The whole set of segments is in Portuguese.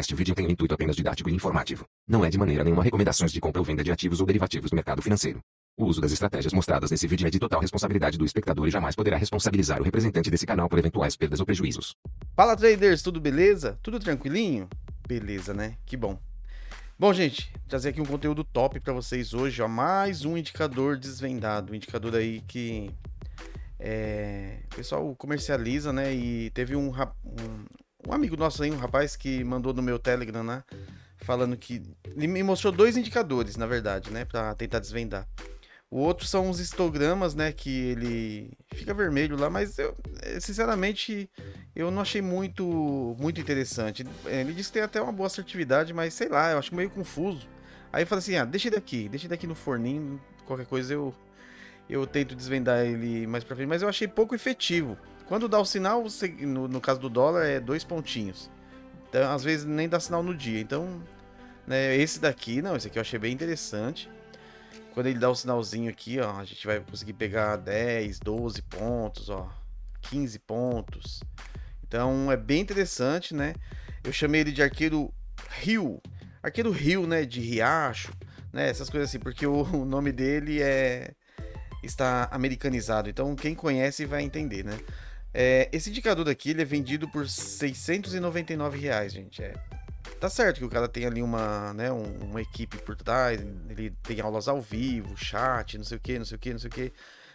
Este vídeo tem o intuito apenas didático e informativo. Não é de maneira nenhuma recomendações de compra ou venda de ativos ou derivativos do mercado financeiro. O uso das estratégias mostradas nesse vídeo é de total responsabilidade do espectador e jamais poderá responsabilizar o representante desse canal por eventuais perdas ou prejuízos. Fala traders, tudo beleza? Tudo tranquilinho? Beleza, né? Que bom. Bom, gente, trazer aqui um conteúdo top para vocês hoje, ó, mais um indicador desvendado, um indicador aí que é, o pessoal comercializa, né? E teve um, um, um amigo nosso aí, um rapaz que mandou no meu Telegram, né? Falando que. Ele me mostrou dois indicadores, na verdade, né? Pra tentar desvendar. O outro são os histogramas, né? Que ele fica vermelho lá, mas eu, eh, sinceramente, eu não achei muito, muito interessante. Ele disse que tem até uma boa assertividade, mas sei lá, eu acho meio confuso. Aí eu falei assim: ah, deixa ele aqui, deixa ele aqui no forninho, qualquer coisa eu, eu tento desvendar ele mais pra frente, mas eu achei pouco efetivo. Quando dá o sinal, no, no, caso do dólar, é dois pontinhos. Então, às vezes nem dá sinal no dia. Então, né, esse daqui, não, esse aqui eu achei bem interessante. Quando ele dá o sinalzinho aqui, ó, a gente vai conseguir pegar 10, 12 pontos, ó, 15 pontos. Então, é bem interessante, né? Eu chamei ele de arqueiro rio. Arqueiro rio, né, de riacho, né, essas coisas assim, porque o, o nome dele é está americanizado. Então, quem conhece vai entender, né? É, esse indicador daqui ele é vendido por 699 reais, gente. É, tá certo que o cara tem ali uma, né, uma equipe por trás, ele tem aulas ao vivo, chat, não sei o que, não sei o que, não sei o que.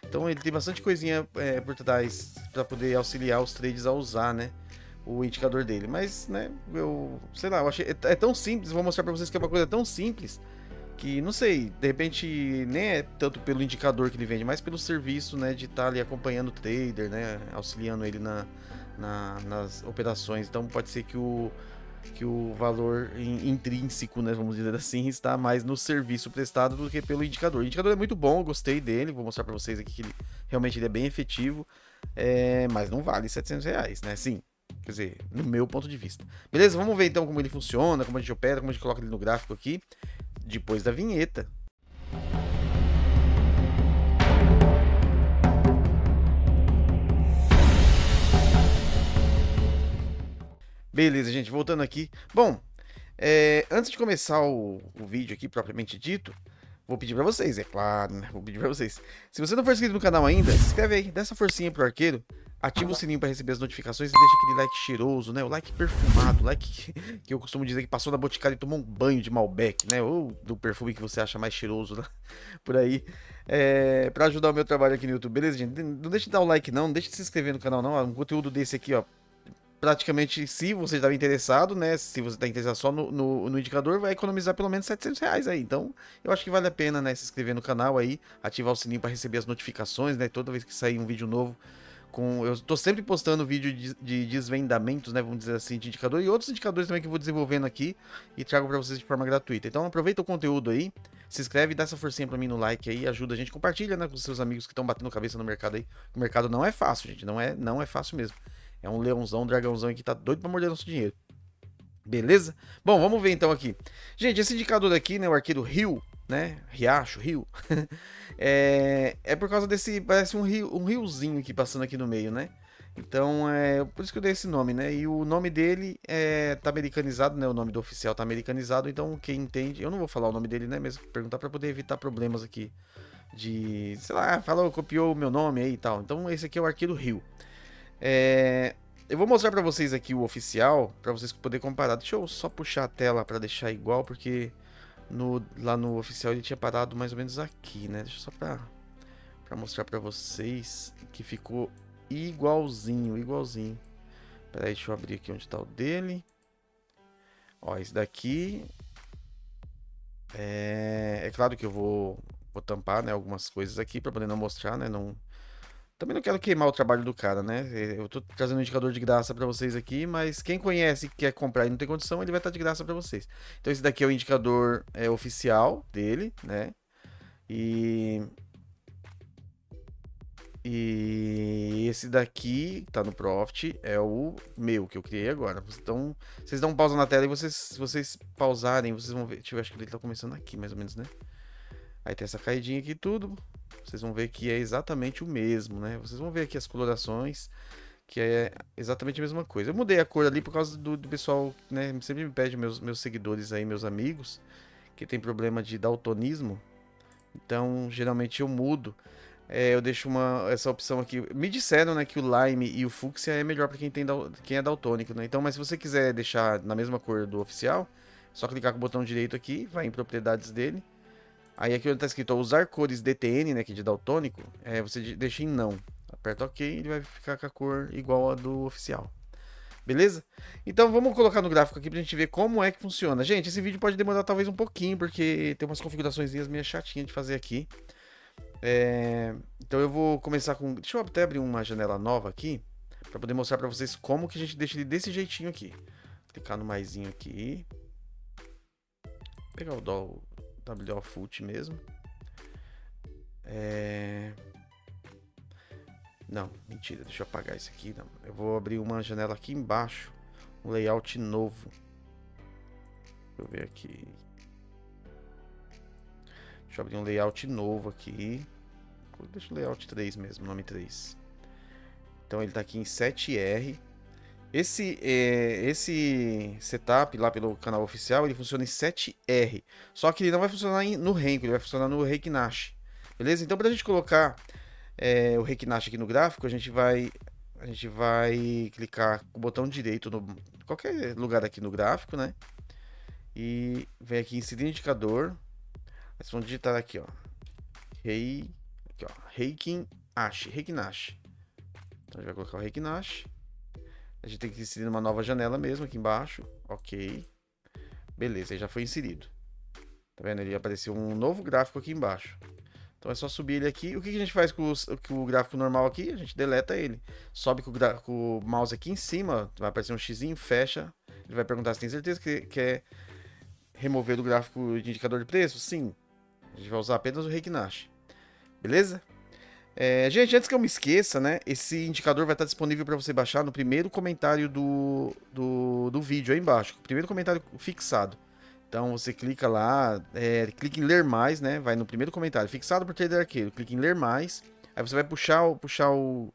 Então ele tem bastante coisinha é, por trás para poder auxiliar os trades a usar, né? O indicador dele. Mas, né, eu sei lá, eu achei. É, é tão simples, vou mostrar para vocês que é uma coisa tão simples que não sei, de repente nem é tanto pelo indicador que ele vende, mas pelo serviço, né, de estar tá ali acompanhando o trader, né, auxiliando ele na, na, nas operações. Então pode ser que o que o valor intrínseco, né, vamos dizer assim, está mais no serviço prestado do que pelo indicador. O indicador é muito bom, gostei dele, vou mostrar para vocês aqui que ele, realmente ele é bem efetivo, é, mas não vale 700 reais, né? Sim, quer dizer, no meu ponto de vista. Beleza? Vamos ver então como ele funciona, como a gente opera, como a gente coloca ele no gráfico aqui depois da vinheta. Beleza, gente, voltando aqui. Bom, é, antes de começar o, o, vídeo aqui propriamente dito, vou pedir para vocês, é claro, né? Vou pedir para vocês. Se você não for inscrito no canal ainda, se inscreve aí, dá essa forcinha pro arqueiro Ativa o sininho para receber as notificações e deixa aquele like cheiroso, né? O like perfumado, o like que, eu costumo dizer que passou na boticária e tomou um banho de Malbec, né? Ou do perfume que você acha mais cheiroso né? por aí. É, para ajudar o meu trabalho aqui no YouTube, beleza, gente? Não deixe de dar o like não, não deixe de se inscrever no canal não. Um conteúdo desse aqui, ó, praticamente, se você estava interessado, né? Se você está interessado só no, no, no, indicador, vai economizar pelo menos 700 reais aí. Então, eu acho que vale a pena, né? Se inscrever no canal aí, ativar o sininho para receber as notificações, né? Toda vez que sair um vídeo novo, com. Eu tô sempre postando vídeo de, de, desvendamentos, né? Vamos dizer assim, de indicador e outros indicadores também que eu vou desenvolvendo aqui e trago para vocês de forma gratuita. Então aproveita o conteúdo aí, se inscreve, dá essa forcinha para mim no like aí, ajuda a gente, compartilha, né, com seus amigos que estão batendo cabeça no mercado aí. O mercado não é fácil, gente, não é, não é fácil mesmo. É um leãozão, um dragãozão aí que tá doido para morder nosso dinheiro. Beleza? Bom, vamos ver então aqui. Gente, esse indicador aqui, né, o arqueiro Rio, né? Riacho, rio. é, é por causa desse. Parece um, rio, um riozinho aqui passando aqui no meio, né? Então é por isso que eu dei esse nome, né? E o nome dele é tá americanizado, né? O nome do oficial tá americanizado, então quem entende, eu não vou falar o nome dele, né? Mesmo perguntar para poder evitar problemas aqui de, sei lá, falou, copiou o meu nome aí e tal. Então esse aqui é o arqueiro Rio. É, eu vou mostrar para vocês aqui o oficial para vocês poderem comparar. Deixa eu só puxar a tela para deixar igual porque no, lá no oficial ele tinha parado mais ou menos aqui, né? Deixa só pra, pra mostrar pra vocês que ficou igualzinho, igualzinho. Pera aí, deixa eu abrir aqui onde tá o dele. Ó, esse daqui... É, é claro que eu vou, vou tampar né, algumas coisas aqui pra poder não mostrar, né? Não, também não quero queimar o trabalho do cara, né? Eu tô trazendo um indicador de graça para vocês aqui, mas quem conhece e quer comprar e não tem condição, ele vai estar de graça para vocês. Então esse daqui é o indicador é, oficial dele, né? E e esse daqui, tá no Profit, é o meu que eu criei agora. Então, vocês dão pausa na tela e vocês, se vocês pausarem, vocês vão ver. Deixa eu ver, acho que ele tá começando aqui, mais ou menos, né? Aí tem essa caidinha aqui tudo. Vocês vão ver que é exatamente o mesmo, né? Vocês vão ver aqui as colorações, que é exatamente a mesma coisa. Eu mudei a cor ali por causa do, do pessoal, né? Sempre me pede, meus, meus seguidores aí, meus amigos, que tem problema de daltonismo. Então, geralmente eu mudo. É, eu deixo uma, essa opção aqui. Me disseram né, que o lime e o fúcsia é melhor para quem, tem, quem é daltônico. Né? Então, mas se você quiser deixar na mesma cor do oficial, é só clicar com o botão direito aqui, vai em propriedades dele. Aí aqui onde está escrito ó, usar cores DTN, né, que é de daltônico, é, você deixa em não. Aperta OK ele vai ficar com a cor igual a do oficial. Beleza? Então vamos colocar no gráfico aqui pra gente ver como é que funciona. Gente, esse vídeo pode demorar talvez um pouquinho, porque tem umas configurações meio chatinhas de fazer aqui. É... Então eu vou começar com... Deixa eu até abrir uma janela nova aqui, para poder mostrar para vocês como que a gente deixa ele desse jeitinho aqui. Clicar no maisinho aqui. Pegar o DOL WO Foot mesmo. É... Não, mentira, deixa eu apagar isso aqui. Não. Eu vou abrir uma janela aqui embaixo, um layout novo. Deixa eu ver aqui. Deixa eu abrir um layout novo aqui. Deixa o layout 3 mesmo, nome 3. Então ele está aqui em 7R. Esse, é, esse setup lá pelo canal oficial, ele funciona em 7R. Só que ele não vai funcionar no Renko, ele vai funcionar no Reiknash. Beleza? Então, para a gente colocar é, o Reiknash aqui no gráfico, a gente vai a gente vai clicar com o botão direito no qualquer lugar aqui no gráfico, né? E vem aqui em inserir indicador. Vocês vão digitar aqui, ó. Rei, aqui, ó, Reikin Ash, Reiknash. Então a gente vai colocar o Reiknash. A gente tem que inserir numa nova janela mesmo aqui embaixo. OK. Beleza, aí já foi inserido. Tá vendo? Ele apareceu um novo gráfico aqui embaixo. Então é só subir ele aqui. O que a gente faz com, com o gráfico normal aqui? A gente deleta ele. Sobe com o, com o, mouse aqui em cima, vai aparecer um x, fecha. Ele vai perguntar se tem certeza que quer remover do gráfico de indicador de preço? Sim. A gente vai usar apenas o Reiknash. Beleza? É, gente, antes que eu me esqueça, né? Esse indicador vai estar disponível para você baixar no primeiro comentário do, do, do vídeo aí embaixo. Primeiro comentário fixado. Então você clica lá, é, clica em ler mais, né? Vai no primeiro comentário, fixado por trader arqueiro, clica em ler mais. Aí você vai puxar, puxar o,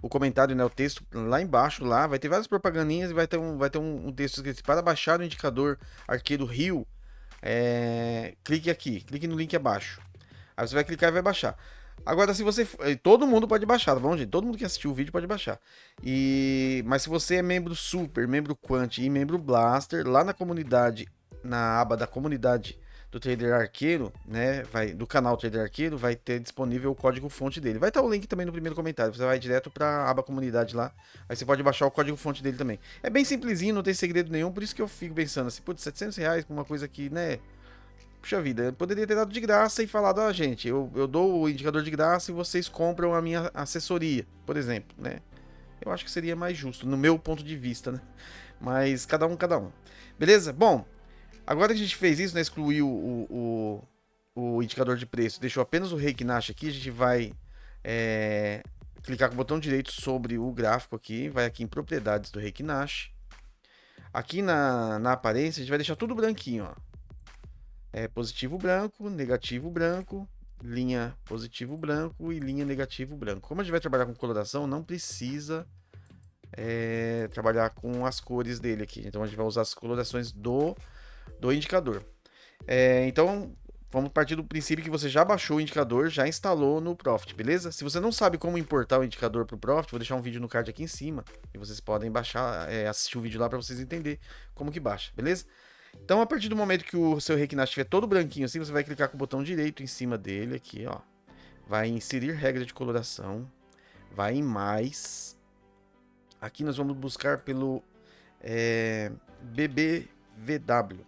o comentário, né? O texto lá embaixo, lá, vai ter várias propagandinhas e vai ter um, vai ter um, um texto escrito para baixar o indicador arqueiro Rio. É, clique aqui, clique no link abaixo. Aí você vai clicar e vai baixar. Agora, se você. Eh, todo mundo pode baixar, tá bom, gente? Todo mundo que assistiu o vídeo pode baixar. E Mas se você é membro Super, membro Quant e membro Blaster, lá na comunidade, na aba da comunidade do Trader Arqueiro, né? Vai, do canal Trader Arqueiro, vai ter disponível o código fonte dele. Vai estar o link também no primeiro comentário. Você vai direto para aba comunidade lá. Aí você pode baixar o código fonte dele também. É bem simplesinho, não tem segredo nenhum. Por isso que eu fico pensando assim, putz, 700 reais com uma coisa que, né? Puxa vida, poderia ter dado de graça e falado, ah, gente, eu, eu dou o indicador de graça e vocês compram a minha assessoria, por exemplo, né? Eu acho que seria mais justo, no meu ponto de vista, né? Mas cada um, cada um. Beleza? Bom, agora que a gente fez isso, né? Excluiu o, o, o indicador de preço, deixou apenas o Reiknash aqui, a gente vai é, clicar com o botão direito sobre o gráfico aqui, vai aqui em propriedades do Reiknash. Aqui na, na aparência, a gente vai deixar tudo branquinho, ó é positivo branco, negativo branco, linha positivo branco e linha negativo branco. Como a gente vai trabalhar com coloração, não precisa é, trabalhar com as cores dele aqui. Então a gente vai usar as colorações do, do indicador. É, então vamos partir do princípio que você já baixou o indicador, já instalou no Profit, beleza? Se você não sabe como importar o indicador para o Profit, vou deixar um vídeo no card aqui em cima e vocês podem baixar, é, assistir o vídeo lá para vocês entenderem como que baixa, beleza? Então, a partir do momento que o seu Reiknash estiver todo branquinho assim, você vai clicar com o botão direito em cima dele aqui, ó. Vai inserir regra de coloração. Vai em mais. Aqui nós vamos buscar pelo é, BBVW.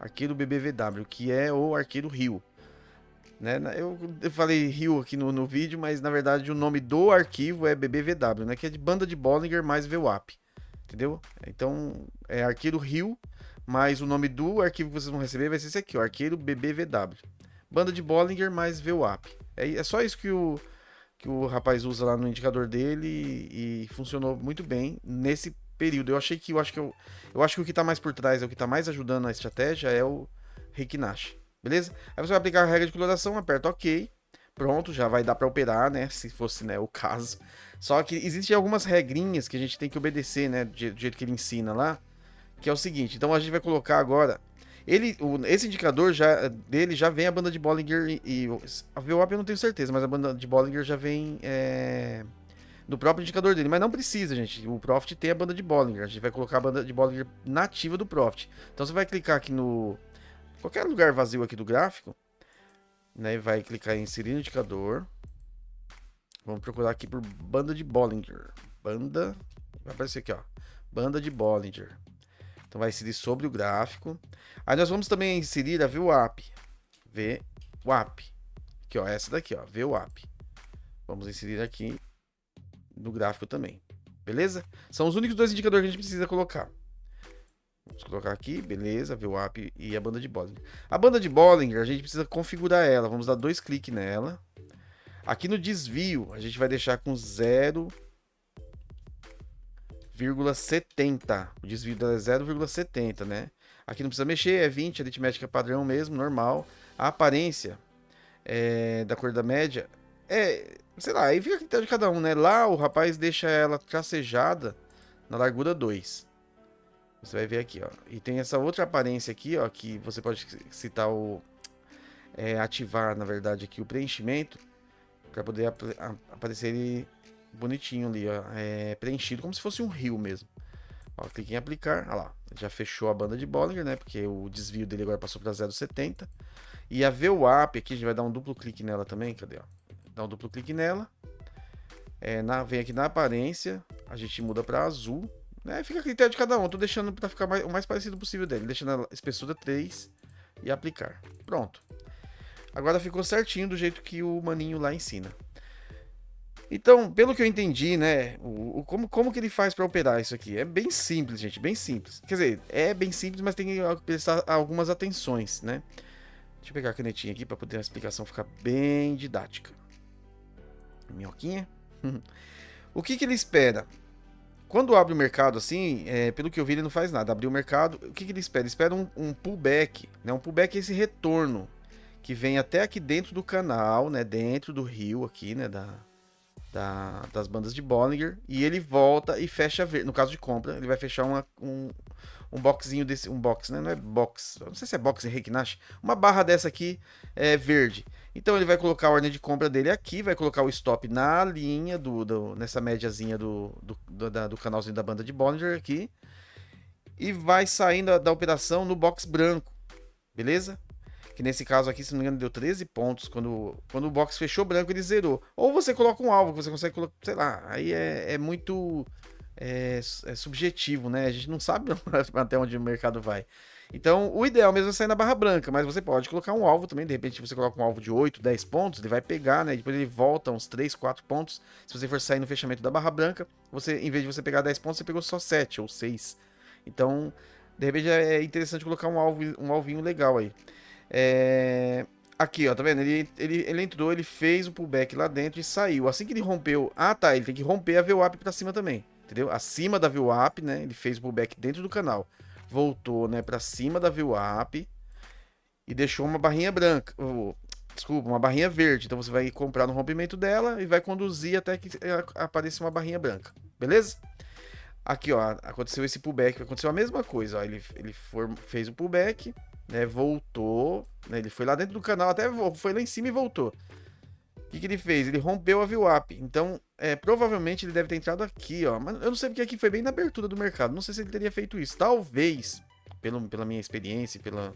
Arqueiro BBVW, que é o arqueiro Rio. Né? Eu, eu falei Rio aqui no, no vídeo, mas na verdade o nome do arquivo é BBVW, né? que é de banda de Bollinger mais VWAP. Entendeu? Então, é arqueiro Rio, mas o nome do arquivo que vocês vão receber vai ser esse aqui, o arqueiro BBVW. Banda de Bollinger mais VWAP. É, é só isso que o, que o rapaz usa lá no indicador dele e, e funcionou muito bem nesse período. Eu achei que eu acho que eu, eu acho que o que está mais por trás, é o que está mais ajudando a estratégia é o Rick Nash. Beleza? Aí você vai aplicar a regra de coloração, aperta OK. Pronto, já vai dar para operar, né? Se fosse né, o caso. Só que existem algumas regrinhas que a gente tem que obedecer, né? Do jeito que ele ensina lá. Que é o seguinte, então a gente vai colocar agora. Ele, o, esse indicador já, dele já vem a banda de Bollinger e, e a VWAP eu não tenho certeza, mas a banda de Bollinger já vem é, do próprio indicador dele. Mas não precisa, gente. O Profit tem a banda de Bollinger. A gente vai colocar a banda de Bollinger nativa do Profit. Então você vai clicar aqui no qualquer lugar vazio aqui do gráfico, né? Vai clicar em inserir indicador. Vamos procurar aqui por banda de Bollinger. Banda, vai aparecer aqui, ó. Banda de Bollinger. Então vai inserir sobre o gráfico. Aí nós vamos também inserir a VWAP. VWAP. Aqui, ó, essa daqui, ó, VWAP. Vamos inserir aqui no gráfico também. Beleza? São os únicos dois indicadores que a gente precisa colocar. Vamos colocar aqui, beleza, VWAP e a banda de Bollinger. A banda de Bollinger, a gente precisa configurar ela. Vamos dar dois cliques nela. Aqui no desvio, a gente vai deixar com 0 0,70. O desvio dela é 0,70, né? Aqui não precisa mexer, é 20, aritmética padrão mesmo, normal. A aparência é, da cor da média é, sei lá, aí fica a critério de cada um, né? Lá o rapaz deixa ela tracejada na largura 2. Você vai ver aqui, ó. E tem essa outra aparência aqui, ó, que você pode citar o... É, ativar, na verdade, aqui o preenchimento para poder ap aparecer ele bonitinho ali, ó, é, preenchido, como se fosse um rio mesmo. Ó, clique em aplicar, olha lá, já fechou a banda de Bollinger, né, porque o desvio dele agora passou para 0,70. E a VWAP aqui, a gente vai dar um duplo clique nela também, cadê, ó? Dá um duplo clique nela. É, na, vem aqui na aparência, a gente muda para azul, né, fica a critério de cada um, tô deixando para ficar mais, o mais parecido possível dele, deixando a espessura 3 e aplicar. Pronto. Agora ficou certinho do jeito que o maninho lá ensina. Então, pelo que eu entendi, né, o, o como, como que ele faz para operar isso aqui? É bem simples, gente, bem simples. Quer dizer, é bem simples, mas tem que prestar algumas atenções, né? Deixa eu pegar a canetinha aqui para poder a explicação ficar bem didática. Minhoquinha. o que que ele espera? Quando abre o mercado assim, é, pelo que eu vi, ele não faz nada. Abriu o mercado, o que, que ele espera? Ele espera um, um pullback, né? Um pullback é esse retorno que vem até aqui dentro do canal, né? Dentro do rio aqui, né? Da, da, das bandas de Bollinger e ele volta e fecha. No caso de compra, ele vai fechar uma, um, um boxinho desse. Um box, né? Não é box. Não sei se é box em Reiknash. Uma barra dessa aqui é verde. Então ele vai colocar a ordem de compra dele aqui, vai colocar o stop na linha do, do nessa médiazinha do, do, do, da, do canalzinho da banda de Bollinger aqui. E vai saindo da, da operação no box branco. Beleza? que nesse caso aqui, se não me engano, deu 13 pontos. Quando, quando o box fechou branco, ele zerou. Ou você coloca um alvo, que você consegue colocar, sei lá, aí é, é muito é, é, subjetivo, né? A gente não sabe até onde o mercado vai. Então, o ideal mesmo é sair na barra branca, mas você pode colocar um alvo também. De repente, você coloca um alvo de 8, 10 pontos, ele vai pegar, né? Depois ele volta uns 3, 4 pontos. Se você for sair no fechamento da barra branca, você, em vez de você pegar 10 pontos, você pegou só 7 ou 6. Então, de repente, é interessante colocar um, alvo, um alvinho legal aí. É... Aqui, ó, tá vendo? Ele, ele, ele entrou, ele fez o pullback lá dentro e saiu. Assim que ele rompeu... Ah, tá, ele tem que romper a VWAP pra cima também, entendeu? Acima da VWAP, né? Ele fez o pullback dentro do canal. Voltou, né, pra cima da VWAP e deixou uma barrinha branca. Desculpa, uma barrinha verde. Então você vai comprar no rompimento dela e vai conduzir até que apareça uma barrinha branca. Beleza? Aqui, ó, aconteceu esse pullback, aconteceu a mesma coisa, ó, ele, ele for, fez o pullback, né, voltou, né, ele foi lá dentro do canal, até foi lá em cima e voltou. O que, que ele fez? Ele rompeu a VWAP. Então, é, provavelmente ele deve ter entrado aqui, ó. Mas eu não sei porque aqui foi bem na abertura do mercado. Não sei se ele teria feito isso. Talvez, pelo, pela minha experiência, pela,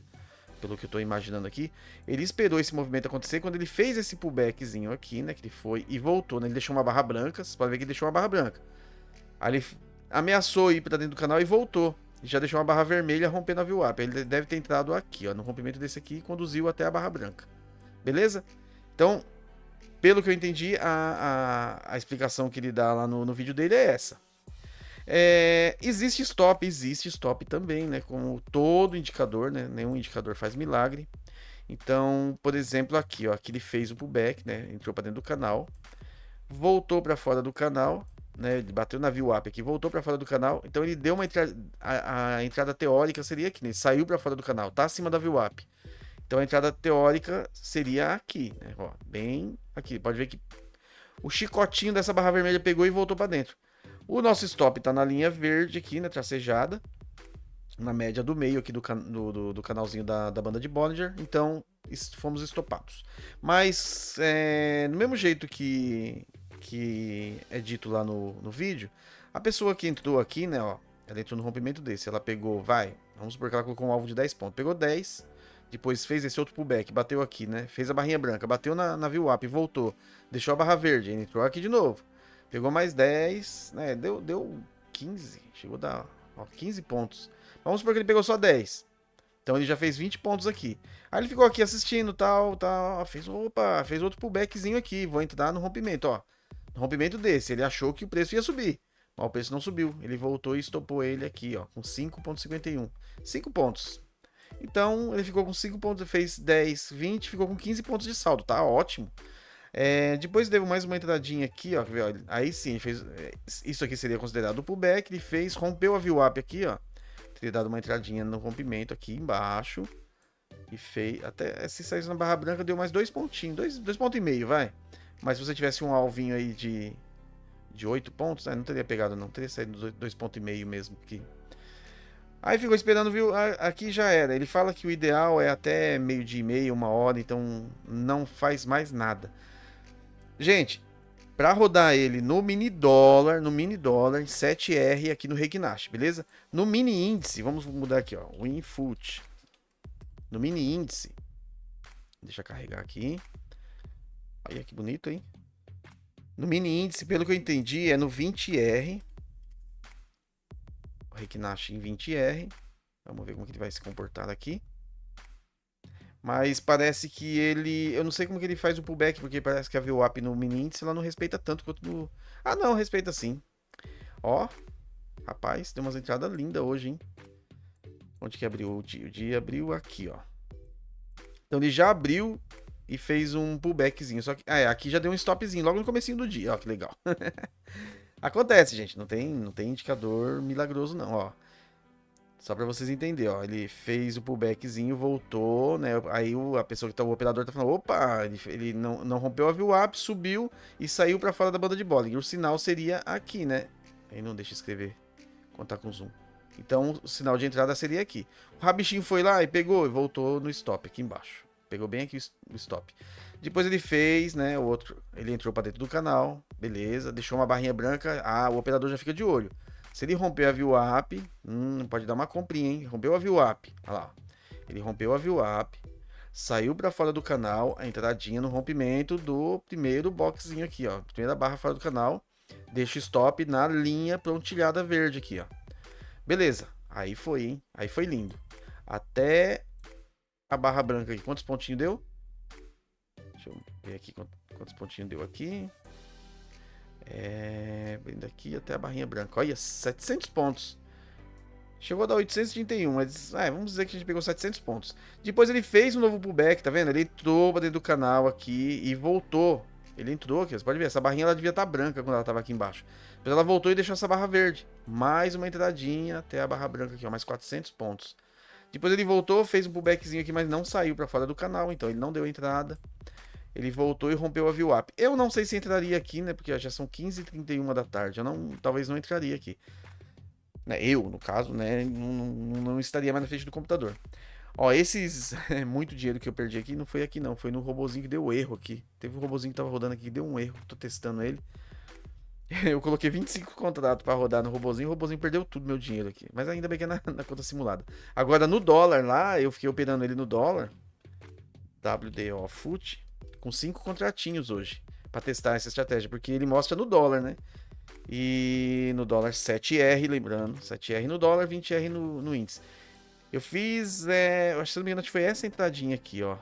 pelo que eu tô imaginando aqui, ele esperou esse movimento acontecer quando ele fez esse pullbackzinho aqui, né? Que ele foi e voltou, né? Ele deixou uma barra branca. Você pode ver que ele deixou uma barra branca. Aí ele ameaçou ir para dentro do canal e voltou já deixou uma barra vermelha rompendo a VWAP. Ele deve ter entrado aqui, ó, no rompimento desse aqui e conduziu até a barra branca. Beleza? Então, pelo que eu entendi, a, a, a explicação que ele dá lá no, no vídeo dele é essa. É, existe stop, existe stop também, né? Como todo indicador, né? Nenhum indicador faz milagre. Então, por exemplo, aqui, ó, aqui ele fez o pullback, né? Entrou para dentro do canal, voltou para fora do canal né? Ele bateu na view app aqui, voltou para fora do canal. Então ele deu uma entrada. A, entrada teórica seria aqui, né? Ele saiu para fora do canal, tá acima da view app. Então a entrada teórica seria aqui, né? Ó, bem aqui. Pode ver que o chicotinho dessa barra vermelha pegou e voltou para dentro. O nosso stop está na linha verde aqui, né? Tracejada. Na média do meio aqui do, do, do, do canalzinho da, da banda de Bollinger. Então, fomos estopados. Mas, é, mesmo jeito que, que é dito lá no, no vídeo, a pessoa que entrou aqui, né, ó, ela entrou no rompimento desse, ela pegou, vai, vamos supor que ela colocou um alvo de 10 pontos, pegou 10, depois fez esse outro pullback, bateu aqui, né, fez a barrinha branca, bateu na, na view up, voltou, deixou a barra verde, entrou aqui de novo, pegou mais 10, né, deu, deu 15, chegou a dar ó, 15 pontos. Vamos supor que ele pegou só 10. Então ele já fez 20 pontos aqui. Aí ele ficou aqui assistindo, tal, tal. Fez, opa, fez outro pullbackzinho aqui. Vou entrar no rompimento, ó. No rompimento desse. Ele achou que o preço ia subir. Mas o preço não subiu. Ele voltou e estopou ele aqui, ó. Com 5,51. 5 pontos. Então ele ficou com 5 pontos. Fez 10, 20. Ficou com 15 pontos de saldo. Tá ótimo. É, depois deu mais uma entradinha aqui, ó. Aí sim, fez. É, isso aqui seria considerado pullback. Ele fez, rompeu a view up aqui, ó teria dado uma entradinha no rompimento aqui embaixo. E fez. Até se saísse na barra branca, deu mais dois pontinhos. Dois, dois pontos e meio, vai. Mas se você tivesse um alvinho aí de. De oito pontos, né? Não teria pegado, não. Teria saído dois pontos e meio mesmo aqui. Aí ficou esperando, viu? Aqui já era. Ele fala que o ideal é até meio dia e meio, uma hora, então não faz mais nada. Gente, para rodar ele no mini dólar, no mini dólar 7R aqui no Regnash, beleza? No mini índice, vamos mudar aqui, ó, infoot. No mini índice. Deixa eu carregar aqui. Olha que bonito, hein? No mini índice, pelo que eu entendi, é no 20R. O em 20R. Vamos ver como que ele vai se comportar aqui. Mas parece que ele. Eu não sei como que ele faz o pullback, porque parece que a VWAP no mini índice ela não respeita tanto quanto no. Ah, não, respeita sim. Ó. Rapaz, tem umas entradas lindas hoje, hein? Onde que abriu o dia? O dia abriu aqui, ó. Então ele já abriu e fez um pullbackzinho. Só que. Ah, é, aqui já deu um stopzinho logo no comecinho do dia. Ó, que legal. Acontece, gente. Não tem, não tem indicador milagroso, não, ó. Só para vocês entenderem, ó. Ele fez o pullbackzinho, voltou, né? Aí o, a pessoa que tá, o operador tá falando, opa, ele, ele não, não rompeu a VWAP, subiu e saiu para fora da banda de Bollinger. O sinal seria aqui, né? Aí não deixa escrever, contar com zoom. Então o sinal de entrada seria aqui. O rabichinho foi lá e pegou e voltou no stop aqui embaixo. Pegou bem aqui o stop. Depois ele fez, né? O outro, ele entrou para dentro do canal, beleza. Deixou uma barrinha branca. Ah, o operador já fica de olho. Se ele romper a view hum, pode dar uma comprinha, hein? Rompeu a view. Olha lá. Ele rompeu a view saiu para fora do canal, a entradinha no rompimento do primeiro boxzinho aqui, ó. Primeira barra fora do canal. Deixa stop na linha prontilhada verde aqui, ó. Beleza. Aí foi, hein? Aí foi lindo. Até a barra branca aqui. Quantos pontinhos deu? Deixa eu ver aqui quantos pontinhos deu aqui. É, bem daqui até a barrinha branca. Olha, 700 pontos. Chegou a dar 831, mas é, vamos dizer que a gente pegou 700 pontos. Depois ele fez um novo pullback, tá vendo? Ele entrou pra dentro do canal aqui e voltou. Ele entrou aqui, você pode ver, essa barrinha ela devia estar tá branca quando ela estava aqui embaixo. Depois ela voltou e deixou essa barra verde. Mais uma entradinha até a barra branca aqui, ó, mais 400 pontos. Depois ele voltou, fez um pullbackzinho aqui, mas não saiu para fora do canal, então ele não deu entrada. Ele voltou e rompeu a view up. Eu não sei se entraria aqui, né? Porque já são 15h31 da tarde. Eu não, talvez não entraria aqui. Né, eu, no caso, né? Não, não, estaria mais na frente do computador. Ó, esses. muito dinheiro que eu perdi aqui não foi aqui, não. Foi no robozinho que deu erro aqui. Teve um robozinho que tava rodando aqui que deu um erro. Tô testando ele. Eu coloquei 25 contratos para rodar no robozinho, o robozinho perdeu tudo meu dinheiro aqui. Mas ainda bem que é na, na, conta simulada. Agora no dólar lá, eu fiquei operando ele no dólar. WDO com cinco contratinhos hoje para testar essa estratégia, porque ele mostra no dólar, né? E no dólar 7R, lembrando, 7R no dólar, 20R no, no índice. Eu fiz, é, acho que não me foi essa entradinha aqui, ó.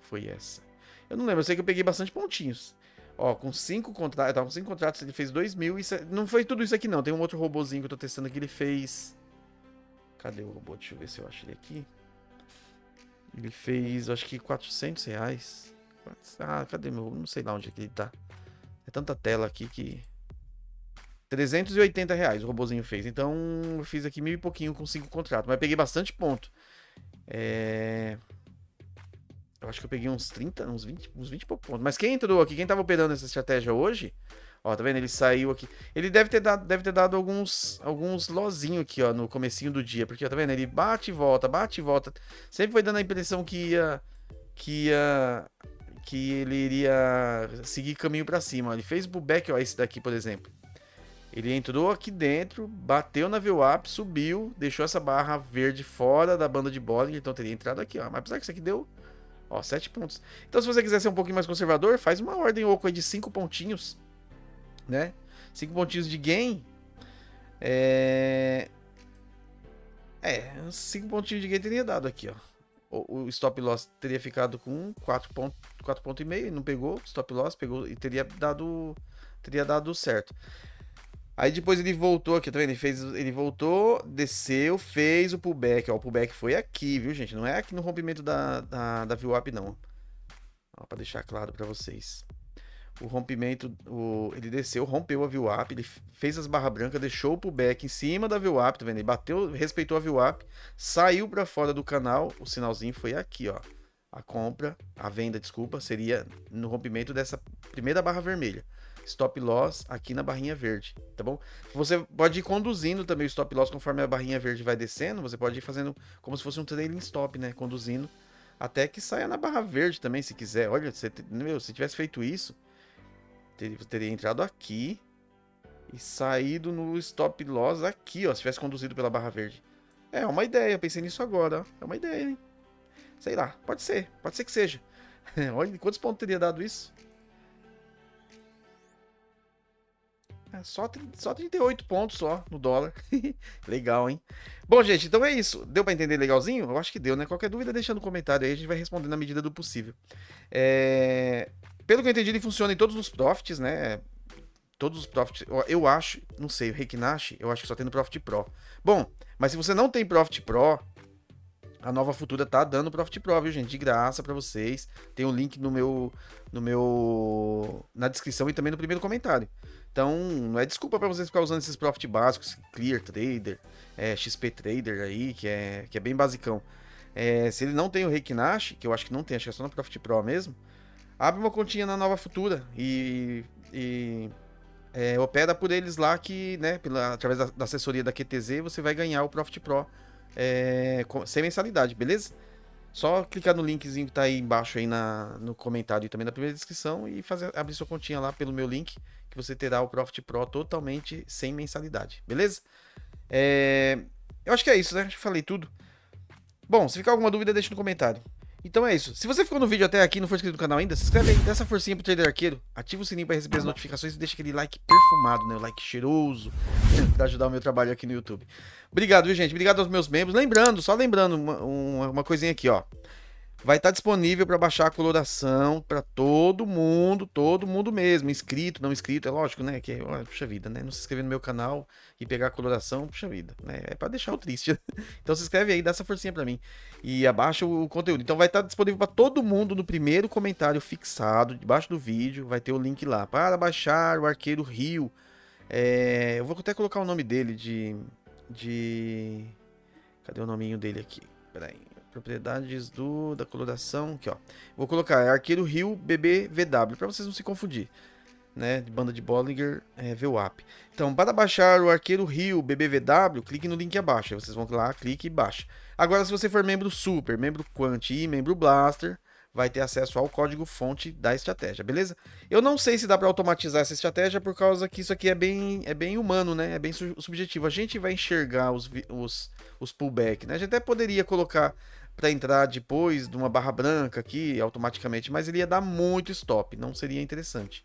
Foi essa. Eu não lembro, eu sei que eu peguei bastante pontinhos. Ó, com cinco contratos, tava com cinco contratos, ele fez 2 mil. Isso, não foi tudo isso aqui, não. Tem um outro robozinho que eu tô testando aqui, ele fez. Cadê o robô? Deixa eu ver se eu acho ele aqui. Ele fez, acho que 400 reais. Ah, cadê meu? Não sei lá onde é que ele tá. É tanta tela aqui que. 380 reais o robozinho fez. Então eu fiz aqui mil e pouquinho com cinco contratos. Mas peguei bastante ponto. É... Eu acho que eu peguei uns 30, uns 20, uns 20 pontos. Mas quem entrou aqui, quem tava operando essa estratégia hoje, ó, tá vendo? Ele saiu aqui. Ele deve ter dado, deve ter dado alguns, alguns lozinho aqui, ó, no comecinho do dia. Porque, ó, tá vendo? Ele bate e volta, bate e volta. Sempre foi dando a impressão que ia... Que ia... Que ele iria seguir caminho para cima. Ele fez pullback, ó, esse daqui, por exemplo. Ele entrou aqui dentro, bateu na VWAP, subiu, deixou essa barra verde fora da banda de Bollinger, então teria entrado aqui, ó. Mas apesar que isso aqui deu Ó, 7 pontos. Então, se você quiser ser um pouquinho mais conservador, faz uma ordem oco aí de 5 pontinhos, né? 5 pontinhos de gain. É... É, 5 pontinhos de gain teria dado aqui, ó. O, stop loss teria ficado com 4 pontos, 4 pontos e meio, não pegou, stop loss pegou e teria dado teria dado certo. Aí depois ele voltou aqui, tá vendo? Ele, fez, ele voltou, desceu, fez o pullback. Ó, o pullback foi aqui, viu, gente? Não é aqui no rompimento da, da, da VWAP, não. Ó, pra deixar claro pra vocês. O rompimento, o, ele desceu, rompeu a VWAP, ele fez as barras brancas, deixou o pullback em cima da VWAP, tá vendo? Ele bateu, respeitou a VWAP, saiu pra fora do canal, o sinalzinho foi aqui, ó. A compra, a venda, desculpa, seria no rompimento dessa primeira barra vermelha stop loss aqui na barrinha verde, tá bom? Você pode ir conduzindo também o stop loss conforme a barrinha verde vai descendo, você pode ir fazendo como se fosse um trailing stop, né? Conduzindo até que saia na barra verde também, se quiser. Olha, você, meu, se tivesse feito isso, teria, teria entrado aqui e saído no stop loss aqui, ó, se tivesse conduzido pela barra verde. É uma ideia, pensei nisso agora, ó. É uma ideia, hein? Sei lá, pode ser, pode ser que seja. Olha, quantos pontos teria dado isso? É, só, só 38 pontos só no dólar. Legal, hein? Bom, gente, então é isso. Deu para entender legalzinho? Eu acho que deu, né? Qualquer dúvida, deixa no comentário aí, a gente vai responder na medida do possível. É... Pelo que eu entendi, ele funciona em todos os profits, né? Todos os profits. Eu acho, não sei, o Reikinashi, eu acho que só tem no Profit Pro. Bom, mas se você não tem Profit Pro, a nova Futura tá dando Profit Pro, viu, gente? De graça para vocês. Tem o um link no meu no meu na descrição e também no primeiro comentário. Então, não é desculpa para vocês ficar usando esses profit básicos, Clear Trader, é, XP Trader aí, que é, que é bem basicão. É, se ele não tem o Reikinash, que eu acho que não tem, acho que é só no Profit Pro mesmo, abre uma continha na Nova Futura e, e é, opera por eles lá que, né, pela, através da, da, assessoria da QTZ, você vai ganhar o Profit Pro é, com, sem mensalidade, beleza? Só clicar no linkzinho que tá aí embaixo aí na, no comentário e também na primeira descrição e fazer, abrir sua continha lá pelo meu link, que você terá o Profit Pro totalmente sem mensalidade, beleza? É, eu acho que é isso, né? Acho que falei tudo. Bom, se ficar alguma dúvida, deixa no comentário. Então é isso. Se você ficou no vídeo até aqui e não for inscrito no canal ainda, se inscreve aí, dá essa forcinha pro Trader Arqueiro, ativa o sininho para receber as notificações e deixa aquele like perfumado, né? O like cheiroso, para ajudar o meu trabalho aqui no YouTube. Obrigado, viu, gente? Obrigado aos meus membros. Lembrando, só lembrando uma, uma, uma coisinha aqui, ó vai estar disponível para baixar a coloração para todo mundo, todo mundo mesmo, inscrito, não inscrito, é lógico, né? Que, olha, puxa vida, né? Não se inscrever no meu canal e pegar a coloração, puxa vida, né? É para deixar o triste. então se inscreve aí, dá essa forcinha para mim e abaixa o conteúdo. Então vai estar disponível para todo mundo no primeiro comentário fixado, debaixo do vídeo, vai ter o link lá para baixar o Arqueiro Rio. É, eu vou até colocar o nome dele de de Cadê o nominho dele aqui? Peraí. Propriedades do, da coloração. Aqui, ó. Vou colocar é Arqueiro Rio BBVW, para vocês não se confundir. Né, de banda de Bollinger é, VWAP. Então, para baixar o Arqueiro Rio BBVW, clique no link abaixo. Aí vocês vão lá, clique e baixa. Agora, se você for membro Super, membro Quant e membro Blaster, vai ter acesso ao código fonte da estratégia, beleza? Eu não sei se dá para automatizar essa estratégia por causa que isso aqui é bem, é bem humano, né? É bem subjetivo. A gente vai enxergar os, os, os pullback, né? A gente até poderia colocar para entrar depois de uma barra branca aqui automaticamente, mas ele ia dar muito stop, não seria interessante.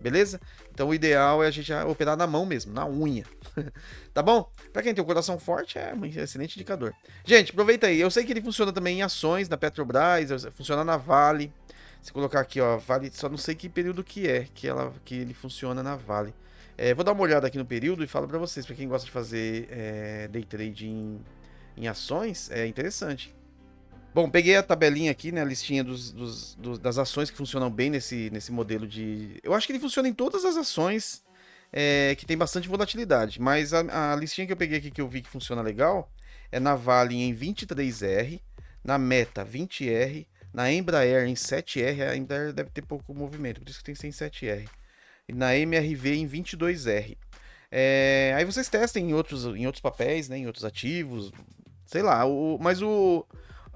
Beleza? Então o ideal é a gente operar na mão mesmo, na unha. tá bom? Para quem tem o coração forte, é um excelente indicador. Gente, aproveita aí. Eu sei que ele funciona também em ações na Petrobras, funciona na Vale. Se colocar aqui, ó, Vale, só não sei que período que é que, ela, que ele funciona na Vale. É, vou dar uma olhada aqui no período e falo para vocês, para quem gosta de fazer é, day trade em, em ações, é interessante. Bom, peguei a tabelinha aqui, né? A listinha dos, dos, dos, das ações que funcionam bem nesse, nesse modelo de. Eu acho que ele funciona em todas as ações é, que tem bastante volatilidade. Mas a, a, listinha que eu peguei aqui que eu vi que funciona legal é na Vale em 23R, na Meta 20R, Na Embraer em 7R, a Embraer deve ter pouco movimento, por isso que tem que ser em 7R. E na MRV em 22R. É, aí vocês testem em outros, em outros papéis, né, em outros ativos, sei lá. O, mas o,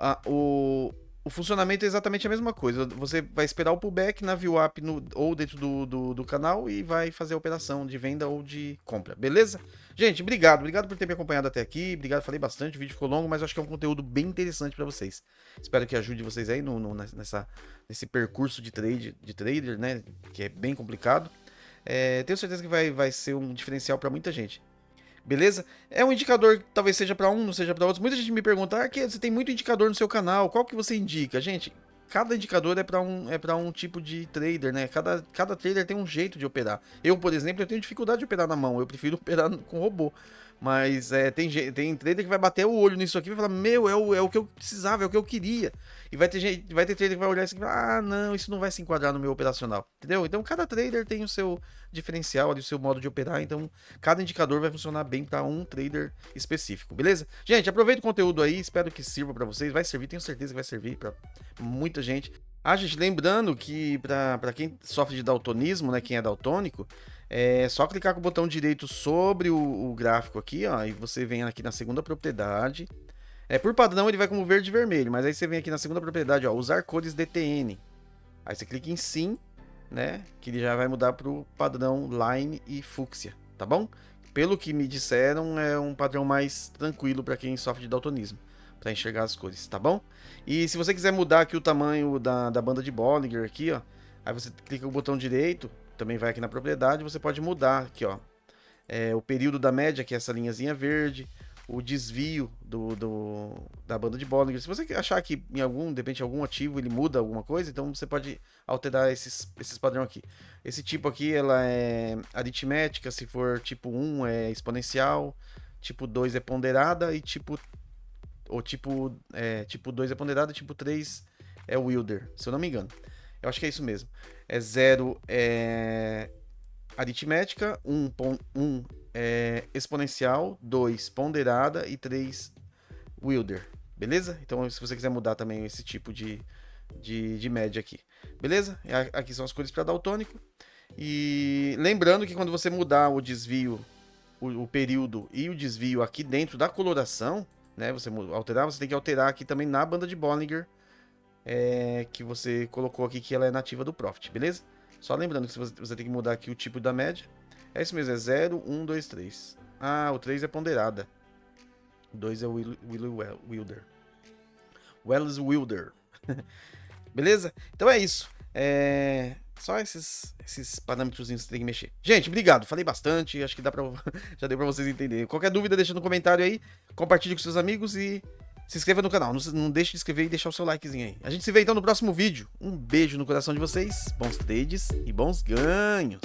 a, o, o funcionamento é exatamente a mesma coisa. Você vai esperar o pullback na view app no, ou dentro do, do, do, canal e vai fazer a operação de venda ou de compra, beleza? Gente, obrigado. Obrigado por ter me acompanhado até aqui. Obrigado, falei bastante, o vídeo ficou longo, mas acho que é um conteúdo bem interessante para vocês. Espero que ajude vocês aí no, no, nessa, nesse percurso de trade, de trader, né? Que é bem complicado. É, tenho certeza que vai, vai ser um diferencial para muita gente. Beleza? É um indicador que talvez seja para um, não seja para outros. Muita gente me pergunta: ah, que você tem muito indicador no seu canal, qual que você indica? Gente, cada indicador é para um, é para um tipo de trader, né? Cada, cada trader tem um jeito de operar. Eu, por exemplo, eu tenho dificuldade de operar na mão, eu prefiro operar com robô. Mas é, tem, tem trader que vai bater o olho nisso aqui e vai falar: Meu, é o, é o que eu precisava, é o que eu queria. E vai ter gente, vai ter trader que vai olhar isso e falar: Ah, não, isso não vai se enquadrar no meu operacional. Entendeu? Então cada trader tem o seu diferencial ali, o seu modo de operar. Então cada indicador vai funcionar bem para um trader específico, beleza? Gente, aproveita o conteúdo aí, espero que sirva para vocês. Vai servir, tenho certeza que vai servir para muita gente. Ah, gente, lembrando que para quem sofre de daltonismo, né, quem é daltônico, é só clicar com o botão direito sobre o, o, gráfico aqui, ó, e você vem aqui na segunda propriedade. É, por padrão ele vai como verde e vermelho, mas aí você vem aqui na segunda propriedade, ó, usar cores DTN. Aí você clica em sim, né, que ele já vai mudar para o padrão line e fúcsia, tá bom? Pelo que me disseram, é um padrão mais tranquilo para quem sofre de daltonismo para enxergar as cores, tá bom? E se você quiser mudar aqui o tamanho da, da banda de Bollinger aqui, ó, aí você clica o botão direito, também vai aqui na propriedade, você pode mudar aqui, ó, é, o período da média, que é essa linhazinha verde, o desvio do, do, da banda de Bollinger. Se você achar que em algum, de repente, algum ativo ele muda alguma coisa, então você pode alterar esses, esses padrões aqui. Esse tipo aqui, ela é aritmética, se for tipo 1 é exponencial, tipo 2 é ponderada e tipo ou tipo, é, tipo 2 é ponderado, tipo 3 é Wilder, se eu não me engano. Eu acho que é isso mesmo. É 0 é aritmética, 1 um, um, é exponencial, 2 ponderada e 3 Wilder. Beleza? Então, se você quiser mudar também esse tipo de, de, de média aqui. Beleza? Aqui são as cores para daltônico. E lembrando que quando você mudar o desvio, o, o período e o desvio aqui dentro da coloração, né? Você alterar, você tem que alterar aqui também na banda de Bollinger, é, que você colocou aqui que ela é nativa do Profit, beleza? Só lembrando que você, tem que mudar aqui o tipo da média. É isso mesmo, é 0, 1, 2, 3. Ah, o 3 é ponderada. O 2 é Will, Will, Wilder. Wells Wilder. beleza? Então é isso. É... Só esses, esses parâmetros que você tem que mexer. Gente, obrigado. Falei bastante. Acho que dá pra, já deu pra vocês entenderem. Qualquer dúvida, deixa no comentário aí. Compartilhe com seus amigos e se inscreva no canal. Não, deixe de inscrever e deixar o seu likezinho aí. A gente se vê então no próximo vídeo. Um beijo no coração de vocês. Bons trades e bons ganhos.